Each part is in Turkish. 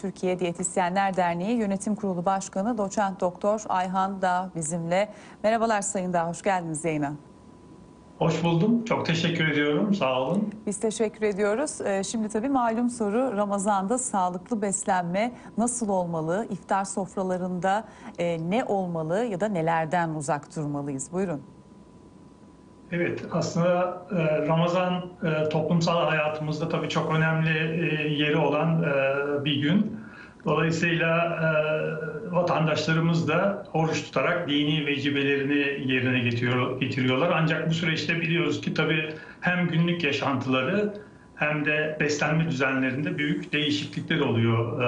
Türkiye Diyetisyenler Derneği Yönetim Kurulu Başkanı Doçent Doktor Ayhan Dağ bizimle. Merhabalar Sayın Dağ, hoş geldiniz yayına. Hoş buldum. Çok teşekkür ediyorum. Sağ olun. Biz teşekkür ediyoruz. Ee, Şimdi tabii malum soru Ramazan'da sağlıklı beslenme nasıl olmalı? İftar sofralarında e, ne olmalı ya da nelerden uzak durmalıyız? Buyurun. Evet, aslında e, Ramazan e, toplumsal hayatımızda tabii çok önemli e, yeri olan bir gün. Dolayısıyla vatandaşlarımız da oruç tutarak dini vecibelerini yerine getiriyor, getiriyorlar. Ancak bu süreçte biliyoruz ki tabii hem günlük yaşantıları hem de beslenme düzenlerinde büyük değişiklikler oluyor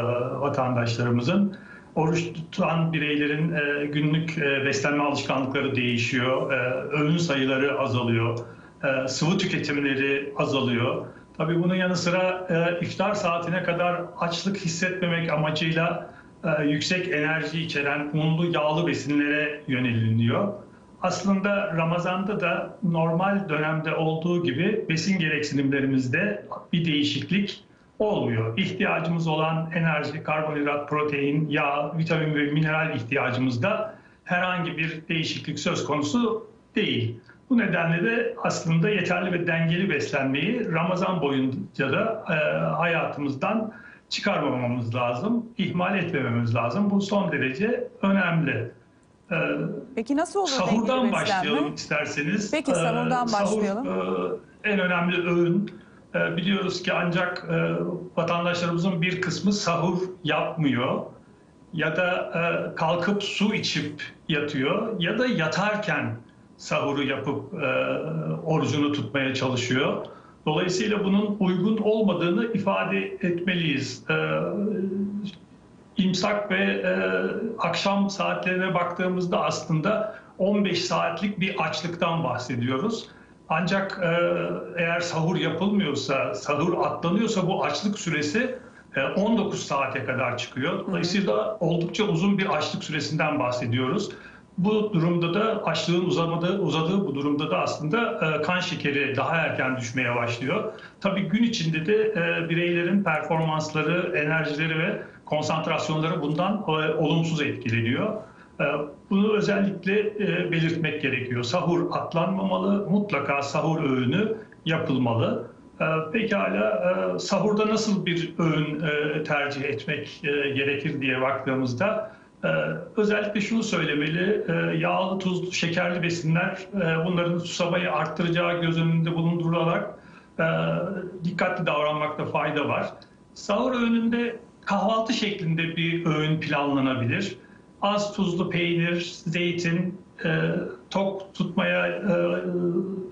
vatandaşlarımızın. Oruç tutan bireylerin e, günlük e, beslenme alışkanlıkları değişiyor, e, öğün sayıları azalıyor, e, sıvı tüketimleri azalıyor. Tabii bunun yanı sıra e, iftar saatine kadar açlık hissetmemek amacıyla e, yüksek enerji içeren unlu yağlı besinlere yöneliniyor. Aslında Ramazan'da da normal dönemde olduğu gibi besin gereksinimlerimizde bir değişiklik olmuyor. İhtiyacımız olan enerji, karbonhidrat, protein, yağ, vitamin ve mineral ihtiyacımızda herhangi bir değişiklik söz konusu değil. Bu nedenle de aslında yeterli ve dengeli beslenmeyi Ramazan boyunca da e, hayatımızdan çıkarmamamız lazım, ihmal etmememiz lazım. Bu son derece önemli. E, Peki nasıl olur Sahurdan başlayalım isterseniz. Peki, sahurdan Ee, sahur, başlayalım. e, en önemli öğün. Ee, Biliyoruz ki ancak e, vatandaşlarımızın bir kısmı sahur yapmıyor ya da e, kalkıp su içip yatıyor ya da yatarken sahuru yapıp e, orucunu tutmaya çalışıyor. Dolayısıyla bunun uygun olmadığını ifade etmeliyiz. İmsak ve akşam saatlerine baktığımızda aslında 15 saatlik bir açlıktan bahsediyoruz. Ancak e, eğer sahur yapılmıyorsa, sahur atlanıyorsa bu açlık süresi e, 19 saate kadar çıkıyor. Dolayısıyla oldukça uzun bir açlık süresinden bahsediyoruz. Bu durumda da açlığın uzamadığı, uzadığı bu durumda da aslında e, kan şekeri daha erken düşmeye başlıyor. Tabii gün içinde de e, bireylerin performansları, enerjileri ve konsantrasyonları bundan e, olumsuz etkileniyor. Bunu özellikle e, belirtmek gerekiyor. Sahur atlanmamalı, mutlaka sahur öğünü yapılmalı. E, Pekala e, sahurda nasıl bir öğün e, tercih etmek e, gerekir diye baktığımızda e, özellikle şunu söylemeli, e, yağlı, tuzlu, şekerli besinler e, bunların susamayı arttıracağı göz önünde bulundurularak e, dikkatli davranmakta fayda var. Sahur öğününde kahvaltı şeklinde bir öğün planlanabilir. Az tuzlu peynir, zeytin, e, tok tutmaya e,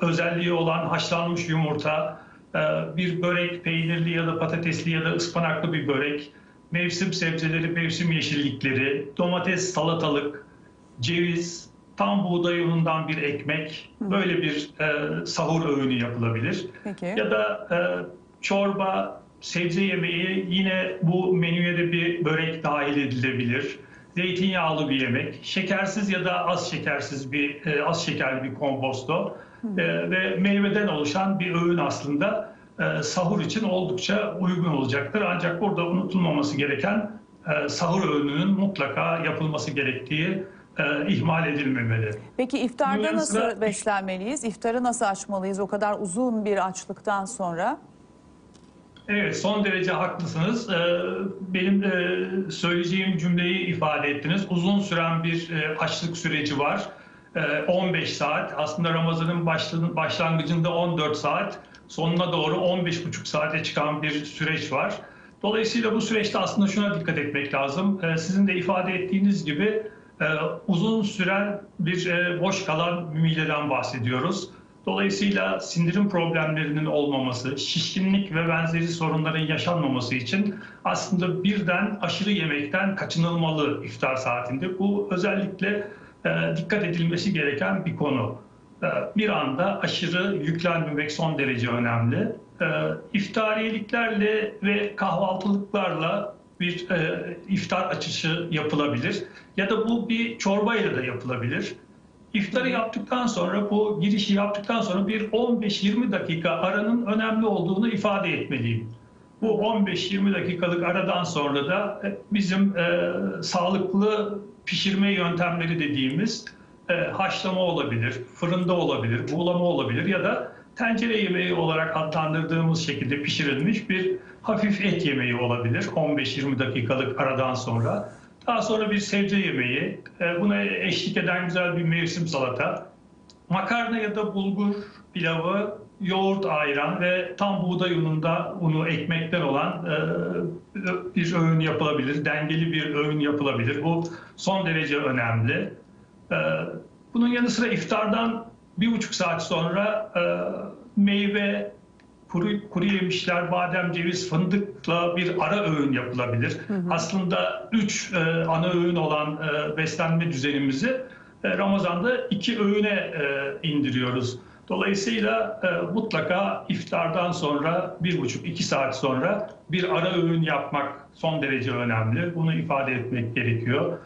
özelliği olan haşlanmış yumurta, e, bir börek peynirli ya da patatesli ya da ıspanaklı bir börek, mevsim sebzeleri, mevsim yeşillikleri, domates, salatalık, ceviz, tam buğday unundan bir ekmek, böyle bir e, sahur öğünü yapılabilir. Peki. Ya da e, çorba, sebze yemeği yine bu menüye de bir börek dahil edilebilir. Zeytinyağlı bir yemek, şekersiz ya da az şekersiz bir e, az şekerli bir komposto e, ve meyveden oluşan bir öğün aslında e, sahur için oldukça uygun olacaktır. Ancak burada unutulmaması gereken e, sahur öğününün mutlaka yapılması gerektiği e, ihmal edilmemeli. Peki iftarda Bunun nasıl sıra- beslenmeliyiz? İftarı nasıl açmalıyız o kadar uzun bir açlıktan sonra? Evet, son derece haklısınız. Ee, Benim e, söyleyeceğim cümleyi ifade ettiniz. Uzun süren bir e, açlık süreci var. Ee, 15 saat. Aslında Ramazan'ın başlan- başlangıcında 14 saat, sonuna doğru 15,5 saate çıkan bir süreç var. Dolayısıyla bu süreçte aslında şuna dikkat etmek lazım. Ee, Sizin de ifade ettiğiniz gibi e, uzun süren bir boş kalan mideden bahsediyoruz. Dolayısıyla sindirim problemlerinin olmaması, şişkinlik ve benzeri sorunların yaşanmaması için aslında birden aşırı yemekten kaçınılmalı iftar saatinde. Bu özellikle e, dikkat edilmesi gereken bir konu. E, bir anda aşırı yüklenmemek son derece önemli. E, iftariyeliklerle ve kahvaltılıklarla bir iftar açışı yapılabilir ya da bu bir çorbayla da yapılabilir. İftarı yaptıktan sonra bu girişi yaptıktan sonra bir 15-20 dakika aranın önemli olduğunu ifade etmeliyim. Bu 15-20 dakikalık aradan sonra da e, bizim e, sağlıklı pişirme yöntemleri dediğimiz e, haşlama olabilir, fırında olabilir, buğulama olabilir ya da tencere yemeği olarak adlandırdığımız şekilde pişirilmiş bir hafif et yemeği olabilir 15-20 dakikalık aradan sonra. Daha sonra bir sebze yemeği, e, buna eşlik eden güzel bir mevsim salata, makarna ya da bulgur pilavı, yoğurt ayran ve tam buğday ununda unu ekmekten olan e, bir öğün yapılabilir. Dengeli bir öğün yapılabilir. Bu son derece önemli. E, bunun yanı sıra iftardan bir buçuk saat sonra meyve, kuru, kuru yemişler, badem, ceviz, fındıkla bir ara öğün yapılabilir. Aslında üç e, ana öğün olan e, beslenme düzenimizi e, Ramazan'da iki öğüne e, indiriyoruz. Dolayısıyla e, mutlaka iftardan sonra bir buçuk iki saat sonra bir ara öğün yapmak son derece önemli. Bunu ifade etmek gerekiyor.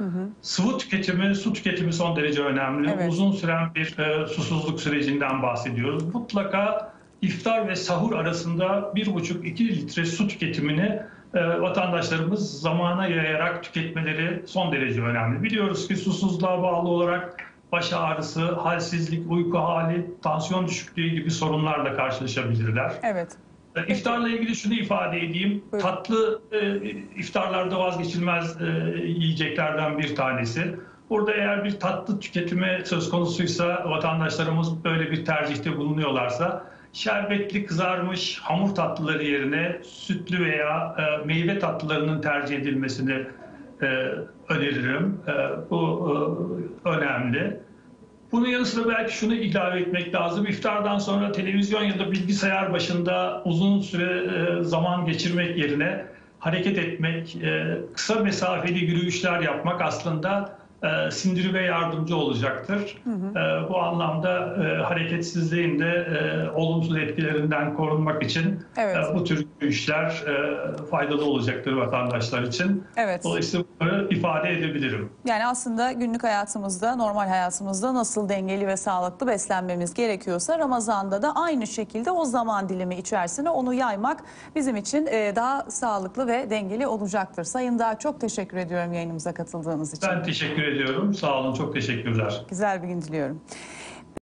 Sıvı tüketimi, su tüketimi son derece önemli. Evet. Uzun süren bir e, susuzluk sürecinden bahsediyoruz. Mutlaka iftar ve sahur arasında bir buçuk iki litre su tüketimini e, vatandaşlarımız zamana yayarak tüketmeleri son derece önemli. Biliyoruz ki susuzluğa bağlı olarak baş ağrısı, halsizlik, uyku hali, tansiyon düşüklüğü gibi sorunlarla karşılaşabilirler. Evet. E, İftarla ilgili şunu ifade edeyim. Buyurun. Tatlı e, iftarlarda vazgeçilmez e, yiyeceklerden bir tanesi. Burada eğer bir tatlı tüketimi söz konusuysa vatandaşlarımız böyle bir tercihte bulunuyorlarsa şerbetli kızarmış hamur tatlıları yerine sütlü veya e, meyve tatlılarının tercih edilmesini e, öneririm. E, bu e, önemli. Bunun yanı sıra belki şunu ilave etmek lazım. İftardan sonra televizyon ya da bilgisayar başında uzun süre e, zaman geçirmek yerine hareket etmek, e, kısa mesafeli yürüyüşler yapmak aslında e, sindirime yardımcı olacaktır. E, bu anlamda e, hareketsizliğin de e, olumsuz etkilerinden korunmak için Evet. e, bu tür yürüyüşler e, faydalı olacaktır vatandaşlar için. Evet. Dolayısıyla bunları ifade edebilirim. Yani aslında günlük hayatımızda, normal hayatımızda nasıl dengeli ve sağlıklı beslenmemiz gerekiyorsa Ramazan'da da aynı şekilde o zaman dilimi içerisine onu yaymak bizim için e, daha sağlıklı ve dengeli olacaktır. Sayın Dağ çok teşekkür ediyorum yayınımıza katıldığınız için. Ben teşekkür ediyorum. Sağ olun. Çok teşekkürler. Güzel bir gün diliyorum.